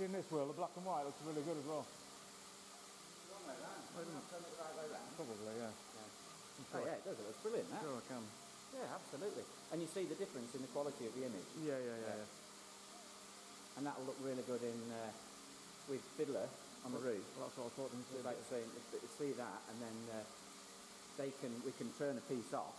in this world, the black and white looks really good as well. Wrong way round. It the right way round. Probably, yeah. Oh yeah, it does. It looks brilliant. That. Sure I can. Yeah, absolutely. And you see the difference in the quality of the image, Yeah, yeah, yeah, yeah. and that'll look really good in uh, with Fiddler on the roof. Well, that's what I thought them to like to see that, and then uh, they can we can turn a piece off